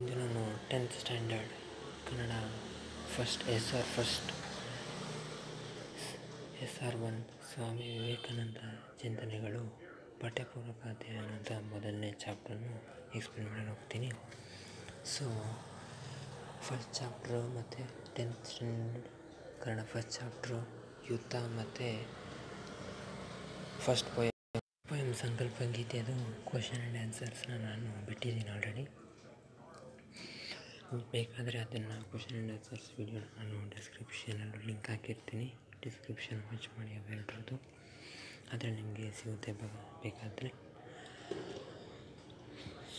ಇಂದು ನಾನು tenth standard Kannada first S R first S R one Swami Vivekananda ಚಿಂತನೆಗಳು, ಪಠ್ಯಪೂರ್ವಕ ಅಧ್ಯಯನದ ಮೊದಲನೇ ಚಾಪ್ಟರ್ನು ಎಕ್ಸ್ಪ್ಲೇನ್ ಮಾಡಲು ಹೋಗ್ತೀನಿ. ಸೊ ಫಸ್ಟ್ ಚಾಪ್ಟ್ರು ಮತ್ತು tenth standard Kannada first chapter ಯುದ್ಧ ಮತ್ತು ಫಸ್ಟ್ ಪೊಯಮ್ ಪೊಯಮ್ ಸಂಕಲ್ಪ ಗೀತೆದು ಕ್ವಶನ್ ಆ್ಯಂಡ್ ಆನ್ಸರ್ಸ್ನ ನಾನು ಬಿಟ್ಟಿದ್ದೀನಿ ಆಲ್ರೆಡಿ ಬೇಕಾದರೆ ಅದನ್ನು ಕ್ವಶನ್ ಆ್ಯಂಡ್ ಆನ್ಸರ್ಸ್ ವಿಡಿಯೋ ನಾನು ಡಿಸ್ಕ್ರಿಪ್ಷನಲ್ಲೂ ಲಿಂಕ್ ಹಾಕಿರ್ತೀನಿ. ಡಿಸ್ಕ್ರಿಪ್ಷನ್ ವಾಚ್ ಮಾಡಿ ಅವೆರಡರದ್ದು ಅದರಲ್ಲಿ ನಿಮಗೆ ಸಿಗುತ್ತೆ ಬೇಕಾದರೆ.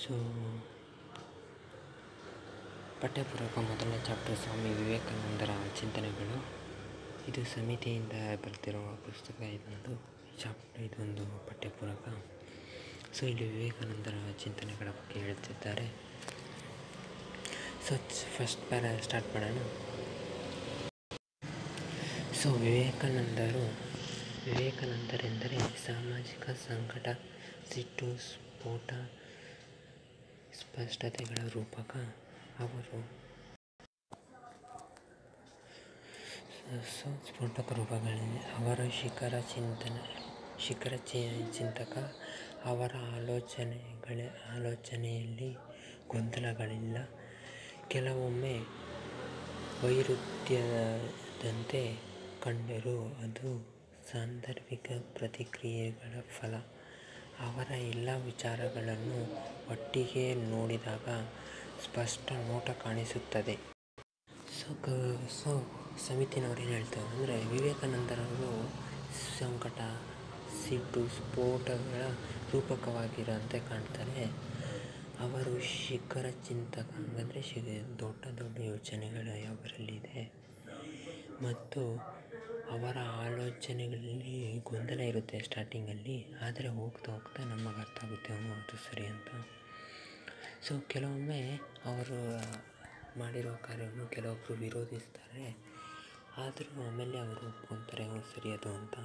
ಸೊ ಪಠ್ಯಪೂರ್ವಕ ಮೊದಲನೇ ಚಾಪ್ಟರ್ ಸ್ವಾಮಿ ವಿವೇಕಾನಂದರ ಚಿಂತನೆಗಳು. ಇದು ಸಮಿತಿಯಿಂದ ಬರ್ತಿರುವ ಪುಸ್ತಕ, ಇದೊಂದು ಚಾಪ್ಟರ್ ಇದೊಂದು ಪಠ್ಯಪೂರಕ ಸೊ ಇಲ್ಲಿ ವಿವೇಕಾನಂದರ ಚಿಂತನೆಗಳ ಬಗ್ಗೆ ಹೇಳ್ತಿದ್ದಾರೆ. ಸೊ ಫಸ್ಟ್ ಪ್ಯಾರ ಸ್ಟಾರ್ಟ್ ಮಾಡೋಣ ಸೊ ವಿವೇಕಾನಂದರು ವಿವೇಕಾನಂದರೆಂದರೆ ಸಾಮಾಜಿಕ ಸಂಕಟ ಸಿಟ್ಟು ಸ್ಫೋಟ ಸ್ಪಷ್ಟತೆಗಳ ರೂಪಕ ಅವರು ಸೊ ಸ್ಫೋಟಕ ರೂಪಗಳಲ್ಲಿ ಅವರ ಶಿಖರ ಚಿಂತನೆ ಶಿಖರ ಚಿಂತಕ ಅವರ ಆಲೋಚನೆಗಳ ಆಲೋಚನೆಯಲ್ಲಿ ಗೊಂದಲಗಳಿಲ್ಲ ಕೆಲವೊಮ್ಮೆ ವೈರುಧ್ಯದಂತೆ ಕಂಡರೂ ಅದು ಸಾಂದರ್ಭಿಕ ಪ್ರತಿಕ್ರಿಯೆಗಳ ಫಲ. ಅವರ ಎಲ್ಲ ವಿಚಾರಗಳನ್ನು ಒಟ್ಟಿಗೆ ನೋಡಿದಾಗ ಸ್ಪಷ್ಟ ನೋಟ ಕಾಣಿಸುತ್ತದೆ. ಸೊ, ಕ, ಸೊ, ಸಮಿತಿನವ್ರು ಏನು ಹೇಳ್ತಾರೆ ಅಂದರೆ, ವಿವೇಕಾನಂದರವರು ಸಂಕಟ, ಸಿಟ್ಟು, ಸ್ಫೋಟಗಳ ರೂಪಕವಾಗಿರೋಂತೆ ಕಾಣ್ತಾರೆ. ಅವರು ಶಿಖರ ಚಿಂತಕ ಅಂದರೆ ಶಿ, ದೊಡ್ಡ ದೊಡ್ಡ ಯೋಚನೆಗಳು ಅವರಲ್ಲಿದೆ. ಮತ್ತು ಅವರ ಆಲೋಚನೆಗಳಲ್ಲಿ ಗೊಂದಲ ಇರುತ್ತೆ ಸ್ಟಾರ್ಟಿಂಗಲ್ಲಿ ಆದರೆ ಹೋಗ್ತಾ ಹೋಗ್ತಾ ನಮಗೆ ಅರ್ಥ ಆಗುತ್ತೆ ಹ್ಞೂ ಅದು ಸರಿ ಅಂತ. ಸೊ ಕೆಲವೊಮ್ಮೆ ಅವರು ಮಾಡಿರೋ ಕಾರ್ಯವನ್ನು ಕೆಲವೊಬ್ಬರು ವಿರೋಧಿಸ್ತಾರೆ. ಆದರೂ ಆಮೇಲೆ ಅವರು ಒಪ್ಕೊತಾರೆ ಹ್ಞೂ ಸರಿ ಅದು ಅಂತ.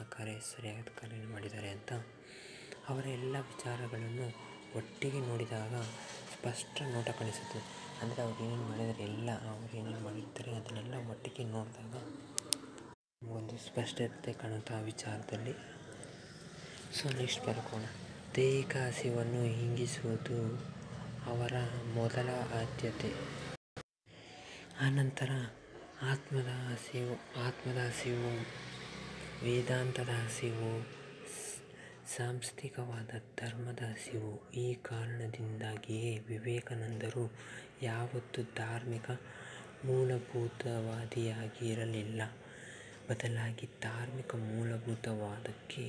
ಆ ಕಾರ್ಯ ಸರಿಯಾದ ಕಾರ್ಯ ಮಾಡಿದ್ದಾರೆ ಅಂತ. ಅವರ ಎಲ್ಲ ವಿಚಾರಗಳನ್ನು ಒಟ್ಟಿಗೆ ನೋಡಿದಾಗ ಸ್ಪಷ್ಟ ನೋಟ ಕಾಣಿಸುತ್ತದೆ ಅಂದರೆ ಅವ್ರು ಏನೇನು ಮಾಡಿದರೆ, ಎಲ್ಲ ಅವ್ರು ಏನೇನು ಮಾಡಿರ್ತಾರೆ ಅದನ್ನೆಲ್ಲ ಒಟ್ಟಿಗೆ ನೋಡಿದಾಗ ಒಂದು ಸ್ಪಷ್ಟತೆ ಕಾಣುತ್ತೆ ವಿಚಾರದಲ್ಲಿ. ಸೊ ನೆಕ್ಸ್ಟ್ ಬರ್ಕೋಣ. ದೈಹಿಕ ಹಸಿವನ್ನು ಹಿಂಗಿಸುವುದು ಅವರ ಮೊದಲ ಆದ್ಯತೆ. ಆನಂತರ ಆತ್ಮದ ಹಸಿವು ಆತ್ಮದ ಹಸಿವು, ವೇದಾಂತದ ಹಸಿವು ಸಾಂಸ್ಥಿಕವಾದ ಧರ್ಮದ ಹಸಿವು. ಈ ಕಾರಣದಿಂದಾಗಿಯೇ ವಿವೇಕಾನಂದರು ಯಾವತ್ತೂ ಧಾರ್ಮಿಕ ಮೂಲಭೂತವಾದಿಯಾಗಿರಲಿಲ್ಲ. ಬದಲಾಗಿ ಧಾರ್ಮಿಕ ಮೂಲಭೂತವಾದಕ್ಕೆ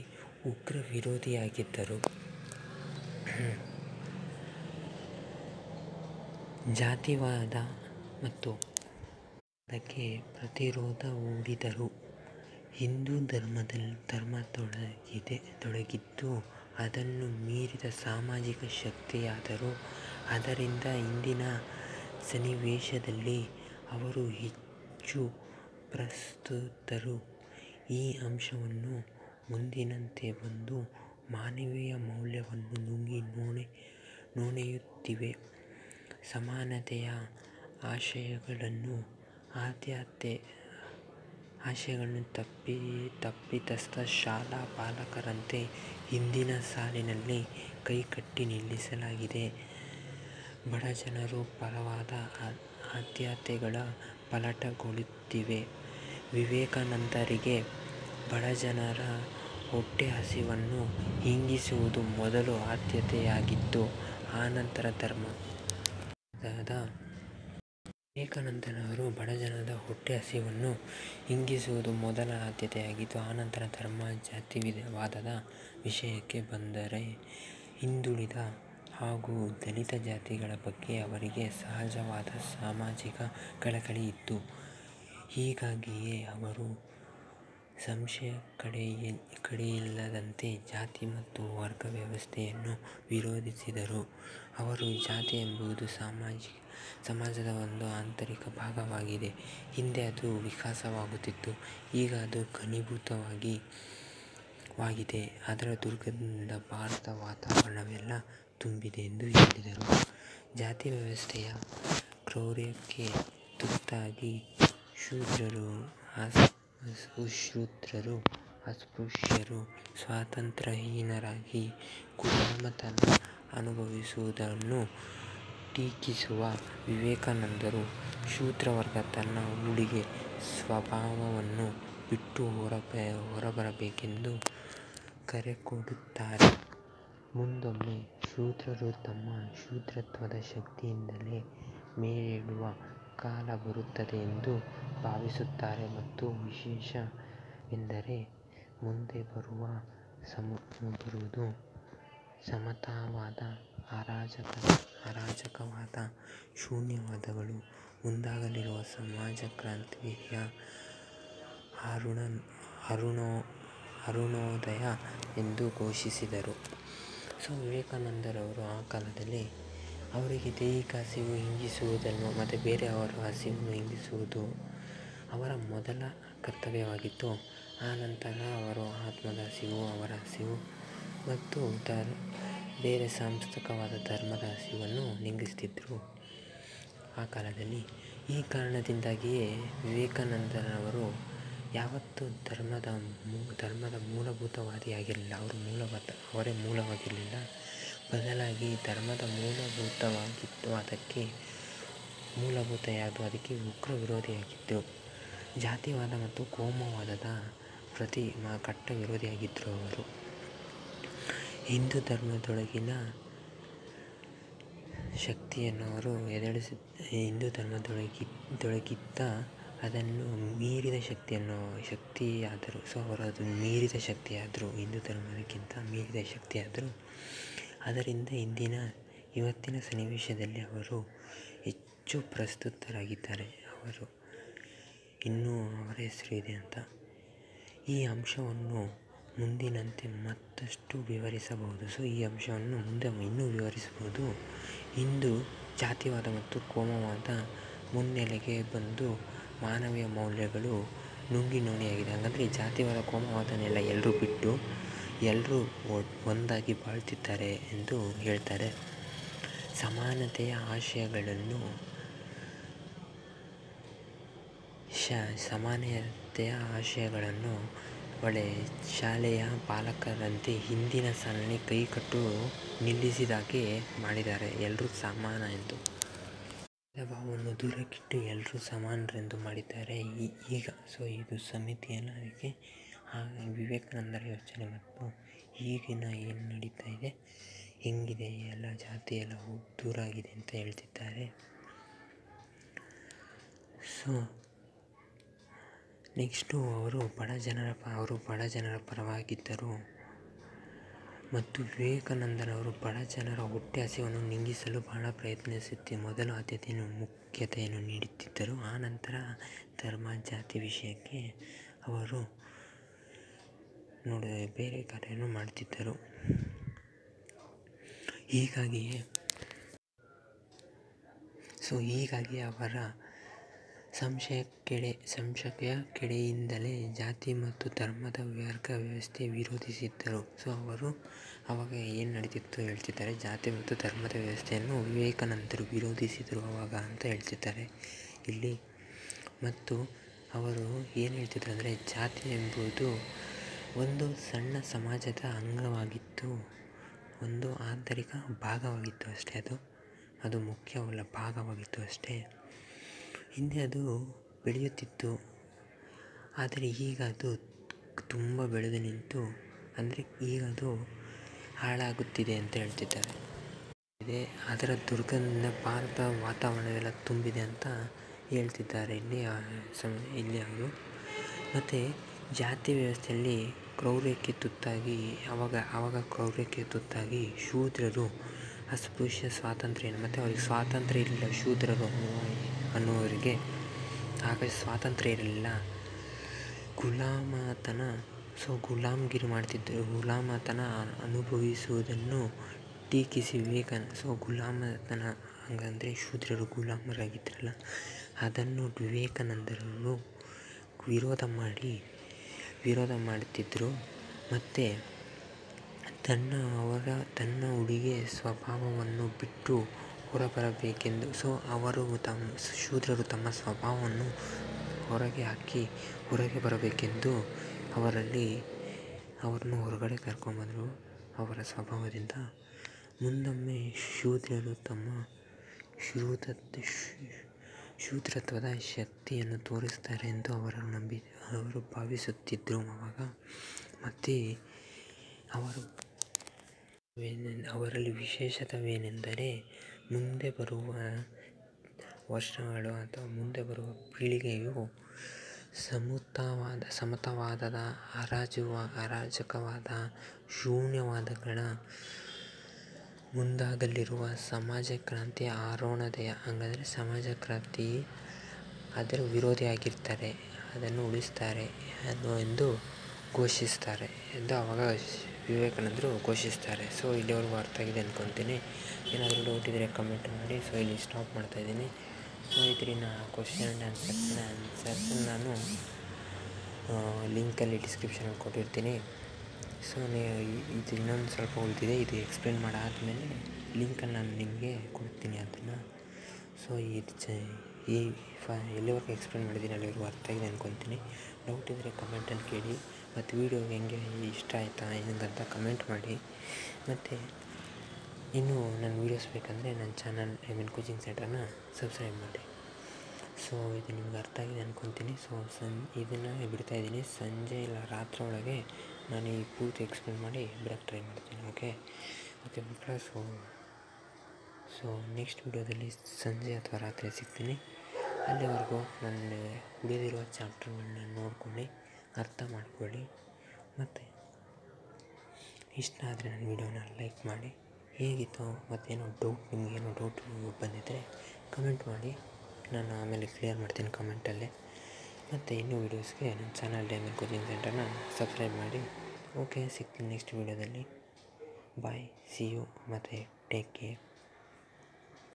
ಉಗ್ರ ವಿರೋಧಿಯಾಗಿದ್ದರು ಜಾತಿವಾದ ಮತ್ತು ಅದಕ್ಕೆ ಪ್ರತಿರೋಧ ಹೂಡಿದರು. ಹಿಂದೂ ಧರ್ಮದಲ್ಲಿ ಧರ್ಮ ತೊಡಗಿದೆ ತೊಡಗಿದ್ದು ಅದನ್ನು ಮೀರಿದ ಸಾಮಾಜಿಕ ಶಕ್ತಿಯಾದರೂ. ಅದರಿಂದ ಇಂದಿನ ಸನ್ನಿವೇಶದಲ್ಲಿ ಅವರು ಹೆಚ್ಚು ಪ್ರಸ್ತುತರು. ಈ ಅಂಶವನ್ನು ಮುಂದಿನಂತೆ ಬಂದು ಮಾನವೀಯ ಮೌಲ್ಯವನ್ನು ನುಂಗಿ ನೋಣೆ, ನೋಣೆಯುತ್ತಿವೆ. ಸಮಾನತೆಯ ಆಶಯಗಳನ್ನು ಆದ್ಯತೆ ಆಶಯಗಳನ್ನು ತಪ್ಪಿ, ತಪ್ಪಿತಸ್ಥ ಶಾಲಾ ಪಾಲಕರಂತೆ ಹಿಂದಿನ ಸಾಲಿನಲ್ಲಿ ಕೈಕಟ್ಟಿ ನಿಲ್ಲಿಸಲಾಗಿದೆ. ಬಡ ಜನರು ಪರವಾದ ಆದ್ಯತೆಗಳ ಪಲಟಗೊಳ್ಳುತ್ತಿವೆ. ವಿವೇಕಾನಂದರಿಗೆ ಬಡಜನರ ಹೊಟ್ಟೆ ಹಸಿವನ್ನು ಹಿಂಗಿಸುವುದು ಮೊದಲು ಆದ್ಯತೆಯಾಗಿತ್ತು. ಆನಂತರ ಧರ್ಮ. ವಿವೇಕಾನಂದರವರು ಬಡಜನದ ಹೊಟ್ಟೆ ಹಸಿವನ್ನು ಹಿಂಗಿಸುವುದು ಮೊದಲ ಆದ್ಯತೆಯಾಗಿತ್ತು ಆನಂತರ ಧರ್ಮ ಜಾತಿವಾದದ ವಿಷಯಕ್ಕೆ ಬಂದರೆ ಹಿಂದುಳಿದ ಹಾಗೂ ದಲಿತ ಜಾತಿಗಳ ಬಗ್ಗೆ ಅವರಿಗೆ ಸಹಜವಾದ ಸಾಮಾಜಿಕ ಕಳಕಳಿ ಇತ್ತು. ಹೀಗಾಗಿಯೇ ಅವರು ಸಂಶಯ ಕಡೆಯ ಕಡೆಯಿಲ್ಲದಂತೆ ಜಾತಿ ಮತ್ತು ವರ್ಗ ವ್ಯವಸ್ಥೆಯನ್ನು ವಿರೋಧಿಸಿದರು. ಅವರು ಜಾತಿ ಎಂಬುದು ಸಾಮಾಜಿಕ ಸಮಾಜದ ಒಂದು ಆಂತರಿಕ ಭಾಗವಾಗಿದೆ. ಹಿಂದೆ ಅದು ವಿಕಾಸವಾಗುತ್ತಿತ್ತು, ಈಗ ಅದು ಘನೀಭೂತವಾಗಿ ವಾಗಿದೆ. ಅದರ ದುರ್ಗದಿಂದ ಭಾರತ ವಾತಾವರಣವೆಲ್ಲ ತುಂಬಿದೆ ಎಂದು ಹೇಳಿದರು. ಜಾತಿ ವ್ಯವಸ್ಥೆಯ ಕ್ರೌರ್ಯಕ್ಕೆ ತುತ್ತಾಗಿ ಶೂದ್ರರು ಅಶೂದ್ರರು ಅಸ್ಪೃಶ್ಯರು, ಸ್ವಾತಂತ್ರ್ಯಹೀನರಾಗಿ ಗುಲಾಮತನ ಅನುಭವಿಸುವುದನ್ನು ಟೀಕಿಸುವ ವಿವೇಕಾನಂದರು ಶೂದ್ರವರ್ಗ ತನ್ನ ಉಡುಗೆ ಸ್ವಭಾವವನ್ನು ಬಿಟ್ಟು ಹೊರಬರಬೇಕೆಂದು ಕರೆಕೊಡುತ್ತಾರೆ. ಮುಂದೊಮ್ಮೆ ಶೂದ್ರರು ತಮ್ಮ ಶೂದ್ರತ್ವದ ಶಕ್ತಿಯಿಂದಲೇ ಮೇಲೇಳುವ ಕಾಲ ಬರುತ್ತದೆ ಎಂದು ಭಾವಿಸುತ್ತಾರೆ ಮತ್ತು ವಿಶೇಷ ಎಂದರೆ ಮುಂದೆ ಬರುವ ಬರುವುದು ಸಮತಾವಾದ, ಅರಾಜಕವಾದ, ಶೂನ್ಯವಾದಗಳು ಮುಂದಾಗಲಿರುವ ಸಮಾಜ ಕ್ರಾಂತಿಯ ಅರುಣೋದಯ ಎಂದು ಘೋಷಿಸಿದರು. ಸೊ ವಿವೇಕಾನಂದರವರು ಆ ಕಾಲದಲ್ಲಿ ಅವರಿಗೆ ದೈಹಿಕ ಹಸಿವು ಹಿಂಗಿಸುವುದನ್ನು ಮತ್ತು ಬೇರೆಯವರ ಹಸಿವನ್ನು ಹಿಂಗಿಸುವುದು ಅವರ ಮೊದಲ ಕರ್ತವ್ಯವಾಗಿತ್ತು. ಅನಂತರ ಅವರು ಆತ್ಮದ ಹಸಿವು, ಅವರ ಹಸಿವು ಮತ್ತು ಬೇರೆ ಸಾಂಸ್ಥಿಕವಾದ ಧರ್ಮದ ಹಸಿವನ್ನು ನಿಂಗಿಸ್ತಿದ್ದರು ಆ ಕಾಲದಲ್ಲಿ. ಈ ಕಾರಣದಿಂದಾಗಿಯೇ ವಿವೇಕಾನಂದರವರು ಯಾವತ್ತೂ ಧರ್ಮದ ಮೂ ಧರ್ಮದ ಮೂಲಭೂತವಾದಿಯಾಗಿರಲಿಲ್ಲ. ಅವರೇ ಮೂಲವಾಗಿರಲಿಲ್ಲ. ಬದಲಾಗಿ ಧರ್ಮದ ಮೂಲಭೂತವಾದಕ್ಕೆ ಮೂಲಭೂತ ಯಾವುದು ಅದಕ್ಕೆ ಉಗ್ರ ವಿರೋಧಿಯಾಗಿದ್ದು ಜಾತಿವಾದ ಮತ್ತು ಕೋಮುವಾದದ ಪ್ರತಿ ಕಟ್ಟ ವಿರೋಧಿಯಾಗಿದ್ದರು ಅವರು. ಹಿಂದೂ ಧರ್ಮದೊಳಗಿನ ಶಕ್ತಿಯನ್ನು ಅವರು ಎದುರಿಸಿ, ಹಿಂದೂ ಧರ್ಮದೊಳಗಿ, ದೊಳಗಿದ್ದ ಅದನ್ನು ಮೀರಿದ ಶಕ್ತಿಯನ್ನು, ಶಕ್ತಿಯಾದರು. ಸೊ, ಅವರು ಅದನ್ನು ಮೀರಿದ ಶಕ್ತಿಯಾದರು. ಹಿಂದೂ ಧರ್ಮದಕ್ಕಿಂತ ಮೀರಿದ ಶಕ್ತಿಯಾದರು. ಆದ್ದರಿಂದ ಇವತ್ತಿನ ಸನ್ನಿವೇಶದಲ್ಲಿ ಅವರು ಹೆಚ್ಚು ಪ್ರಸ್ತುತರಾಗಿದ್ದಾರೆ. ಅವರು ಇನ್ನೂ ಅವರ ಹೆಸರು ಇದೆ ಅಂತ. ಈ ಅಂಶವನ್ನು ಮುಂದಿನಂತೆ ಮತ್ತಷ್ಟು ವಿವರಿಸಬಹುದು. ಸೊ, ಈ ಅಂಶವನ್ನು ಮುಂದೆ ಇನ್ನೂ ವಿವರಿಸಬಹುದು. ಇಂದು ಜಾತಿವಾದ ಮತ್ತು ಕೋಮವಾದ ಮುನ್ನೆಲೆಗೆ ಬಂದು ಮಾನವೀಯ ಮೌಲ್ಯಗಳು ನುಂಗಿ ನೋಣಿಯಾಗಿದೆ ಹಾಗಂದ್ರೆ ಜಾತಿವಾದ ಕೋಮವಾದನೆಲ್ಲ ಎಲ್ಲರೂ ಬಿಟ್ಟು ಎಲ್ರೂ ಒಂದಾಗಿ ಬಾಳ್ತಿದ್ದಾರೆ ಎಂದು ಹೇಳ್ತಾರೆ. ಸಮಾನತೆಯ ಆಶಯಗಳನ್ನು ಶ, ಸಮಾನತೆಯ ಆಶಯಗಳನ್ನು ಒಳ್ಳೆ ಶಾಲೆಯ ಪಾಲಕರಂತೆ ಹಿಂದಿನ ಸಾಲಿನಲ್ಲಿ ಕೈಕಟ್ಟು ನಿಲ್ಲಿಸಿದಾಗೆ ಮಾಡಿದ್ದಾರೆ. ಎಲ್ಲರೂ ಸಮಾನ ಎಂದು. ಭಾವವನ್ನು ದೂರಕ್ಕಿಟ್ಟು ಎಲ್ಲರೂ ಸಮಾನರೆಂದು ಮಾಡಿದ್ದಾರೆ ಈಗ. ಸೊ, ಇದು ಸಮಿತಿಯನ್ನು ಅದಕ್ಕೆ ವಿವೇಕಾನಂದರ ಯೋಚನೆ ಮತ್ತು ಈಗಿನ ಏನು ನಡೀತಾ ಇದೆ, ಹೆಂಗಿದೆ ಎಲ್ಲ ಜಾತಿ ಎಲ್ಲ ದೂರ ಆಗಿದೆ ಅಂತ ಹೇಳ್ತಿದ್ದಾರೆ. ಸೊ ನೆಕ್ಸ್ಟು ಅವರು ಬಡ ಜನರ ಪ ಅವರು ಬಡ ಜನರ ಪರವಾಗಿದ್ದರು ಮತ್ತು ವಿವೇಕಾನಂದರವರು ಬಡ ಜನರ ಹೊಟ್ಟೆ ಹಸಿವನ್ನು ನೀಗಿಸಲು ಬಹಳ ಪ್ರಯತ್ನಿಸುತ್ತಿ ಮೊದಲು ಆದ್ಯತೆಯನ್ನು ಮುಖ್ಯತೆಯನ್ನು ನೀಡುತ್ತಿದ್ದರು. ಆನಂತರ ಧರ್ಮ ಜಾತಿ ವಿಷಯಕ್ಕೆ ಅವರು ಬೇರೆ ಕಾರ್ಯವನ್ನು ಮಾಡುತ್ತಿದ್ದರು. ಹೀಗಾಗಿಯೇ, ಸೊ ಹೀಗಾಗಿ ಅವರ ಸಂಶಯ ಕೆಡೆಯಿಂದಲೇ ಜಾತಿ ಮತ್ತು ಧರ್ಮದ ವರ್ಗ ವ್ಯವಸ್ಥೆ ವಿರೋಧಿಸಿದ್ದರು. ಸೊ ಅವರು ಅವಾಗ ಏನು ನಡೀತಿತ್ತು ಹೇಳ್ತಿದ್ದಾರೆ. ಜಾತಿ ಮತ್ತು ಧರ್ಮದ ವ್ಯವಸ್ಥೆಯನ್ನು ವಿವೇಕಾನಂದರು ವಿರೋಧಿಸಿದರು ಅವಾಗ ಅಂತ ಹೇಳ್ತಿದ್ದಾರೆ ಇಲ್ಲಿ. ಮತ್ತು ಅವರು ಏನು ಹೇಳ್ತಿದ್ರು ಅಂದರೆ, ಜಾತಿ ಎಂಬುದು ಒಂದು ಸಣ್ಣ ಸಮಾಜದ ಅಂಗವಾಗಿತ್ತು. ಒಂದು ಆಂತರಿಕ ಭಾಗವಾಗಿತ್ತು ಅಷ್ಟೇ ಅದು. ಅದು ಮುಖ್ಯವಲ್ಲ, ಭಾಗವಾಗಿತ್ತು ಅಷ್ಟೇ. ಹಿಂದೆ ಅದು ಬೆಳೆಯುತ್ತಿತ್ತು. ಆದರೆ ಈಗ ಅದು ತುಂಬ ಬೆಳೆದು ನಿಂತು, ಅಂದರೆ ಈಗ ಅದು ಹಾಳಾಗುತ್ತಿದೆ ಅಂತ ಹೇಳ್ತಿದ್ದಾರೆ. ಇದೆ ಅದರ ದುರ್ಗಂಧದಿಂದ ಭಾರತ ವಾತಾವರಣವೆಲ್ಲ ತುಂಬಿದೆ ಅಂತ ಹೇಳ್ತಿದ್ದಾರೆ ಇಲ್ಲಿ ಅವರು. ಮತ್ತು ಜಾತಿ ವ್ಯವಸ್ಥೆಯಲ್ಲಿ ಕ್ರೌರ್ಯಕ್ಕೆ ತುತ್ತಾಗಿ, ಅವಾಗ ಆವಾಗ ಕ್ರೌರ್ಯಕ್ಕೆ ತುತ್ತಾಗಿ ಶೂದ್ರರು ಅಸ್ಪೃಶ್ಯ ಸ್ವಾತಂತ್ರ್ಯ ಮತ್ತು ಅವ್ರಿಗೆ ಸ್ವಾತಂತ್ರ್ಯ ಇರಲಿಲ್ಲ, ಶೂದ್ರರು ಅನ್ನುವರಿಗೆ ಆಗ ಸ್ವಾತಂತ್ರ್ಯ ಇರಲಿಲ್ಲ. ಗುಲಾಮತನ, ಸೊ ಗುಲಾಮಗಿರಿ ಮಾಡ್ತಿದ್ದರು ಗುಲಾಮತನ ಅನುಭವಿಸುವುದನ್ನು ಟೀಕಿಸಿ ವಿವೇಕಾನಂದ ಸೊ ಗುಲಾಮತನ ಹಂಗಂದರೆ ಶೂದ್ರರು ಗುಲಾಮರಾಗಿದ್ರಲ್ಲ, ಅದನ್ನು ವಿವೇಕಾನಂದರು ವಿರೋಧ ಮಾಡುತ್ತಿದ್ದರು. ಮತ್ತು ತನ್ನ ಅವರ, ತನ್ನ ಉಡುಗೆ ಸ್ವಭಾವವನ್ನು ಬಿಟ್ಟು ಹೊರಬರಬೇಕೆಂದು, ಸೊ ಅವರು ತಮ್ಮ, ಶೂದ್ರರು ತಮ್ಮ ಸ್ವಭಾವವನ್ನು ಹೊರಗೆ ಹಾಕಿ ಹೊರಗೆ ಬರಬೇಕೆಂದು ಅವರಲ್ಲಿ ಅವರನ್ನು ಹೊರಗಡೆ ಕರ್ಕೊಂಬಂದರು ಅವರ ಸ್ವಭಾವದಿಂದ ಮುಂದೊಮ್ಮೆ ಶೂದ್ರರು ತಮ್ಮ ಶೂದ್ರ ಶೂದ್ರತ್ವದ ಶಕ್ತಿಯನ್ನು ತೋರಿಸ್ತಾರೆ ಎಂದು ಅವರು ನಂಬಿ, ಅವರು ಭಾವಿಸುತ್ತಿದ್ದರು ಆವಾಗ ಮತ್ತು ಅವರು ಅವರಲ್ಲಿ ವಿಶೇಷತವೇನೆಂದರೆ ಮುಂದೆ ಬರುವ ವರ್ಷಗಳು ಅಥವಾ ಮುಂದೆ ಬರುವ ಪೀಳಿಗೆಯು ಸಮತವಾದ ಸಮತವಾದದ ಅರಾಜುವ, ಅರಾಜಕವಾದ, ಶೂನ್ಯವಾದಗಳ ಮುಂದಾಗಲಿರುವ ಸಮಾಜ ಕ್ರಾಂತಿಯ ಆರೋಣದಯ ಹಂಗಂದರೆ ಸಮಾಜ ಕ್ರಾಂತಿ ಅದರ ವಿರೋಧಿ ಆಗಿರ್ತಾರೆ ಅದನ್ನು ಉಳಿಸ್ತಾರೆ ಅನ್ನೋ ಎಂದು ಘೋಷಿಸ್ತಾರೆ ಎಂದು ಆವಾಗ ವಿವೇಕಾನಂದರು ಘೋಷಿಸ್ತಾರೆ. ಸೊ, ಇಲ್ಲಿವರೆಗೂ ಅರ್ಥ ಆಗಿದೆ ಅಂದ್ಕೊತೀನಿ ಏನಾದರೂ ಡೌಟ್ ಇದ್ದರೆ ಕಮೆಂಟ್ ಮಾಡಿ. ಸೊ, ಇಲ್ಲಿ ಸ್ಟಾಪ್ ಮಾಡ್ತಾಯಿದ್ದೀನಿ ಸೊ ಇದರಿನ ಕ್ವಶನ್ ಆ್ಯಂಡ್ ಆನ್ಸರ್ಸ್ನ ಆನ್ಸರ್ಸ್ ನಾನು ಲಿಂಕಲ್ಲಿ ಡಿಸ್ಕ್ರಿಪ್ಷನಲ್ಲಿ ಕೊಟ್ಟಿರ್ತೀನಿ. ಸೊ ಇದು ಇನ್ನೊಂದು ಸ್ವಲ್ಪ ಉಳಿದಿದೆ. ಇದು ಎಕ್ಸ್ಪ್ಲೇನ್ ಮಾಡಾದಮೇಲೆ ಲಿಂಕನ್ನು ನಾನು ನಿಮಗೆ ಕೊಡ್ತೀನಿ ಅದನ್ನು. ಸೊ ಇದು ಚ ಈ ಫ ಎಲ್ಲಿವರೆಗೂ ಎಕ್ಸ್ಪ್ಲೇನ್ ಮಾಡಿದ್ದೀನಿ ಅಲ್ಲಿವರೆಗೂ ಅರ್ಥ ಆಗಿದೆ ಅಂದ್ಕೊತೀನಿ ಡೌಟ್ ಇದ್ದರೆ ಕಮೆಂಟನ್ನು ಕೇಳಿ. ಮತ್ತು ವೀಡಿಯೋ ಹೆಂಗೆ ಇಷ್ಟ ಆಯಿತಾ ಹೆಂಗಂತ ಕಮೆಂಟ್ ಮಾಡಿ. ಮತ್ತು ಇನ್ನೂ ನನ್ನ ವೀಡಿಯೋಸ್ ಬೇಕಂದರೆ ನನ್ನ ಚಾನಲ್ ಐ ಮೀನ್ ಕೋಚಿಂಗ್ ಸೆಂಟರ್ನ ಸಬ್ಸ್ಕ್ರೈಬ್ ಮಾಡಿ. ಸೊ ಇದು ನಿಮ್ಗೆ ಅರ್ಥ ಆಗಿದೆ ಅಂದ್ಕೊತೀನಿ ಸೊ ಸಂ ಇದನ್ನು ಬಿಡ್ತಾಯಿದ್ದೀನಿ ಸಂಜೆ ಇಲ್ಲ, ರಾತ್ರಿ ಒಳಗೆ ನಾನು ಈ ಪೂರ್ತಿ ಎಕ್ಸ್ಪ್ಲೇನ್ ಮಾಡಿ ಬಿಡೋಕ್ಕೆ ಟ್ರೈ ಮಾಡ್ತೀನಿ ಓಕೆ ಓಕೆ ಮಕ್ಕಳ ಸೊ ಸೊ ನೆಕ್ಸ್ಟ್ ವಿಡಿಯೋದಲ್ಲಿ ಸಂಜೆ ಅಥವಾ ರಾತ್ರಿ ಸಿಗ್ತೀನಿ. ಅಲ್ಲಿವರೆಗೂ ನನ್ನ ಉಳಿದಿರುವ ಚಾಪ್ಟರ್ಗಳನ್ನ ನೋಡ್ಕೊಳ್ಳಿ ಅರ್ಥ ಮಾಡ್ಕೊಳ್ಳಿ. ಮತ್ತು ಇಷ್ಟ ಆದರೆ ನನ್ನ ವಿಡಿಯೋನ ಲೈಕ್ ಮಾಡಿ. ಹೇಗಿತ್ತು ಮತ್ತೇನೋ ಡೌಟ್ ನಿಮಗೇನೋ ಡೌಟ್ ಬಂದಿದ್ದರೆ ಕಮೆಂಟ್ ಮಾಡಿ. ನಾನು ಆಮೇಲೆ ಕ್ಲಿಯರ್ ಮಾಡ್ತೀನಿ ಕಮೆಂಟಲ್ಲೇ ಮತ್ತು ಇನ್ನೂ ವೀಡಿಯೋಸ್ಗೆ ನನ್ನ ಚಾನಲ್ ಡೈಮಂಡ್ ಕೋಚಿಂಗ್ ಸೆಂಟರ್ನ ಸಬ್ಸ್ಕ್ರೈಬ್ ಮಾಡಿ. ಓಕೆ, ಸಿಗ್ತೀನಿ ನೆಕ್ಸ್ಟ್ ವೀಡಿಯೋದಲ್ಲಿ. ಬಾಯ್ ಸಿ ಯು ಮತ್ತು ಟೇಕ್ ಕೇರ್